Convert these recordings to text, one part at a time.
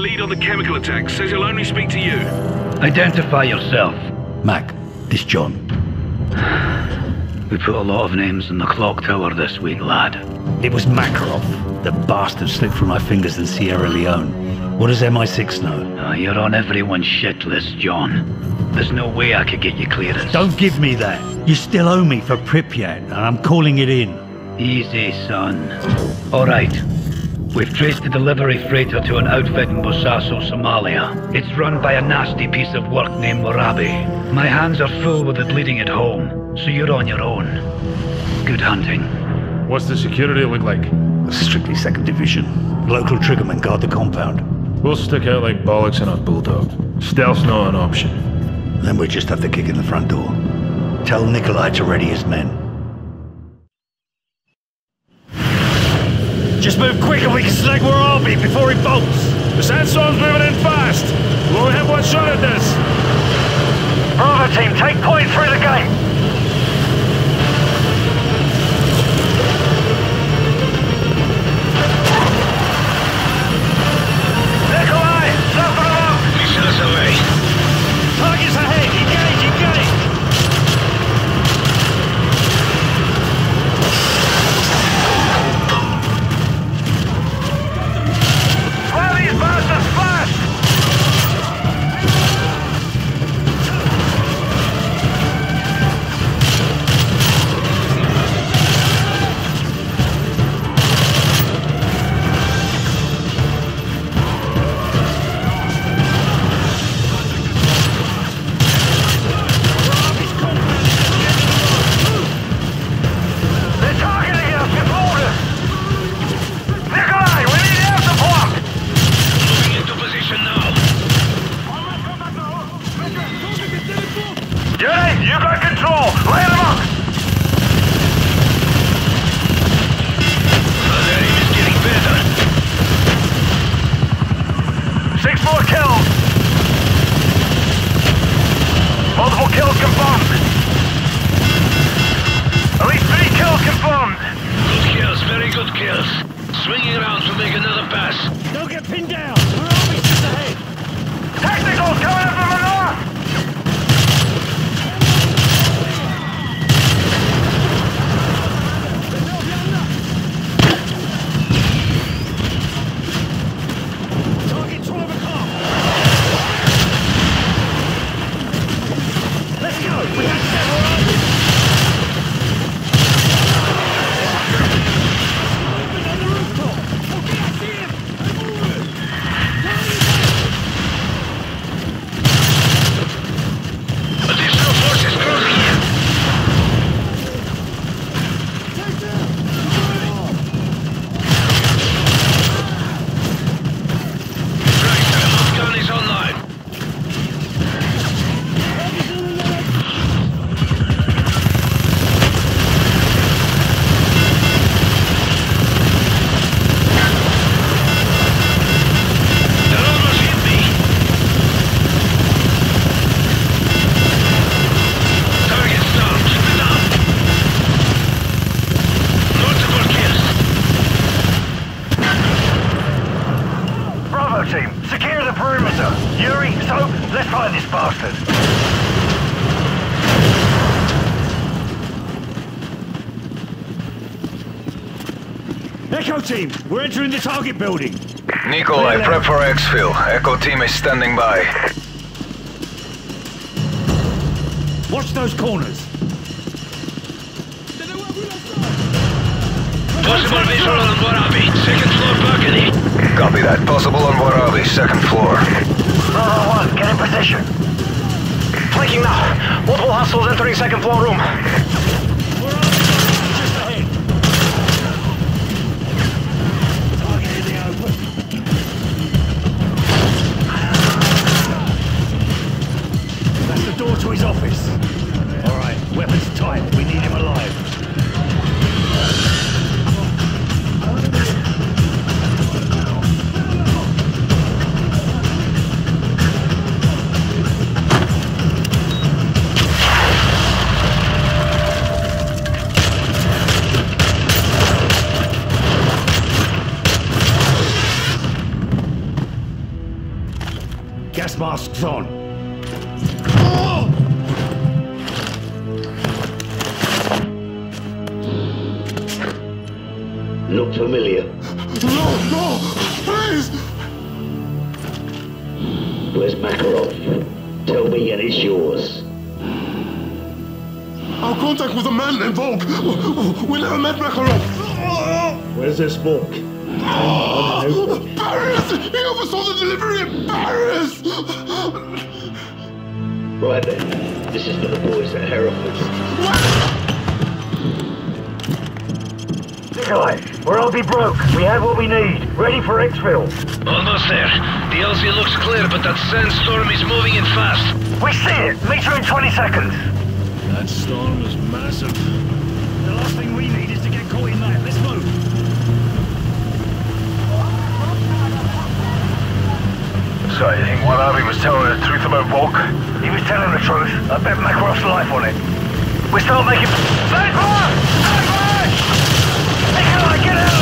lead on the chemical attack. Says he'll only speak to you. Identify yourself. Mac, this John. We put a lot of names in the clock tower this week, lad. It was Makarov. The bastard slipped through my fingers in Sierra Leone. What does MI6 know? Oh, you're on everyone's shit list, John. There's no way I could get you clearance. Don't give me that. You still owe me for Pripyat, and I'm calling it in. Easy, son. All right. We've traced the delivery freighter to an outfit in Bosaso, Somalia. It's run by a nasty piece of work named Waraabe. My hands are full with the bleeding at home, so you're on your own. Good hunting. What's the security look like? Strictly second division. Local triggermen guard the compound. We'll stick out like bollocks in a bulldog. Stealth's not an option. Then we just have to kick in the front door. Tell Nikolai to ready his men. Just move quick and we can snag Waraabe before he bolts. The sandstorm's moving in fast. More kills. Multiple kills confirmed. At least three kills confirmed. Good kills, very good kills. Swinging around to make another pass. Don't get pinned down. We're always just ahead. Tacticals coming up from the north. Echo team, we're entering the target building. Nikolai, prep for exfil. Echo team is standing by. Watch those corners. Possible visual on Waraabe. Second floor balcony. Copy that. Possible on Waraabe, second floor. Bravo one, get in position. Flanking now. Multiple hostiles entering second floor room. Look familiar. No, no, please! Where's Makarov? Tell me and it's yours. Our contact with a man named Volk. We never met Makarov. Where's this Volk? Paris! He oversaw the delivery in Paris! Right then. This is for the boys at Hereford. Nikolai, we're all be broke. We have what we need. Ready for exfil. Almost there. The LZ looks clear, but that sandstorm is moving in fast. We see it. Meet you in 20 seconds. That storm is massive. The last thing we need is to get caught in that. Let's move. So you think Waraabe was telling the truth about Volk? He was telling the truth. I bet Makarov's life on it. We start making... Sniper! Get out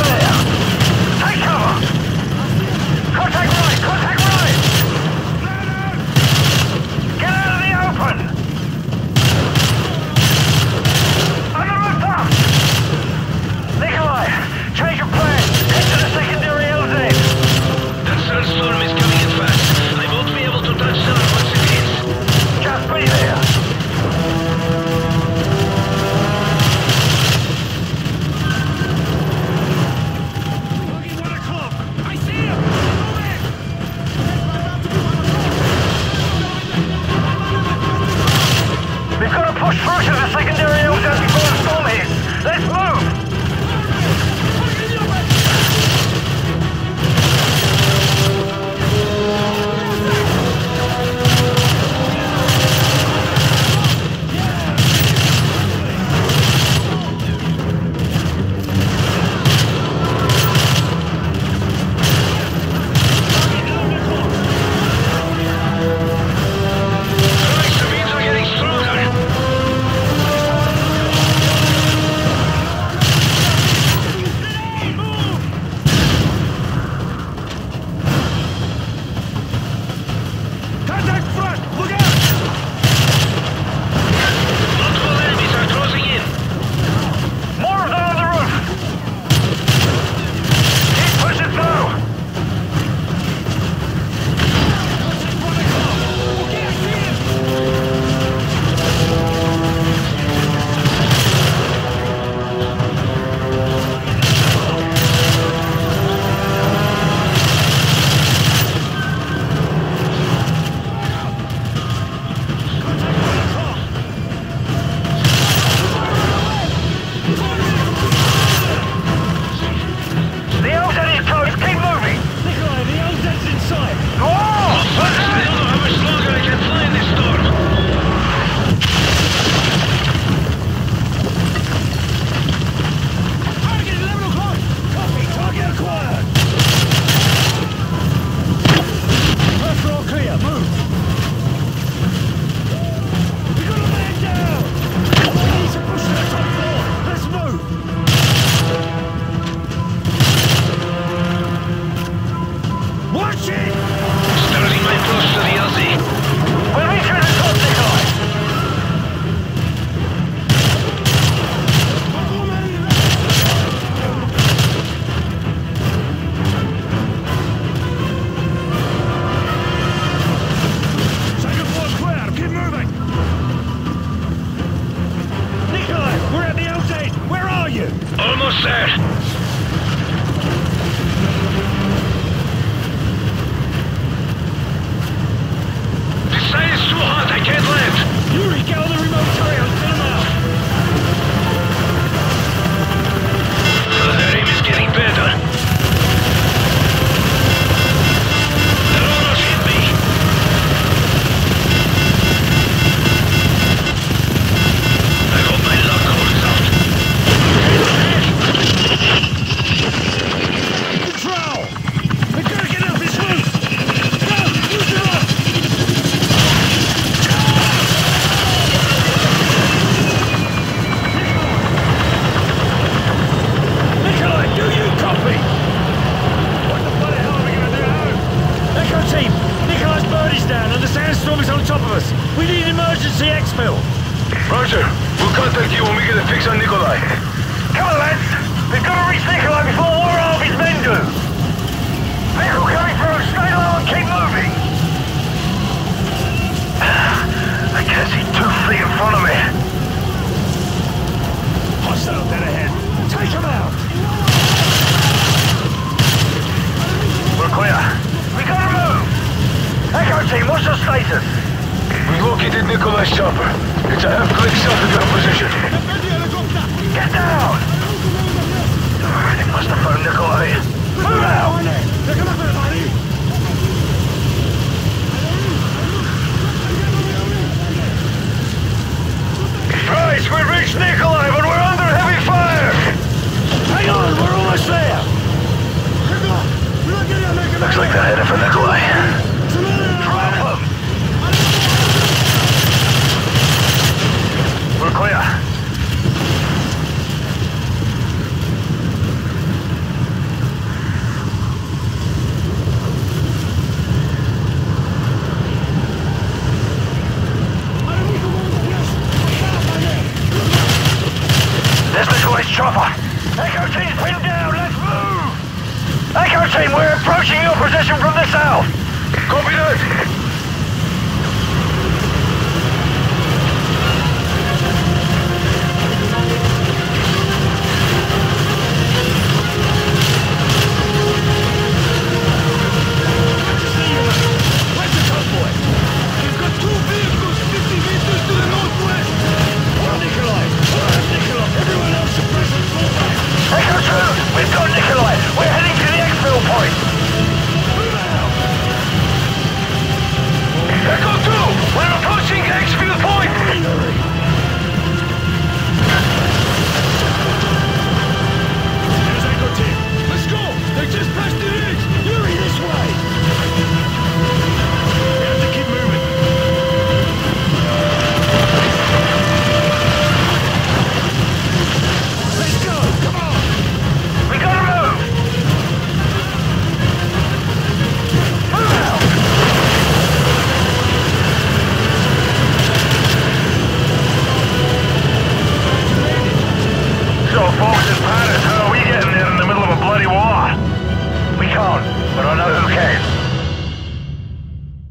sir.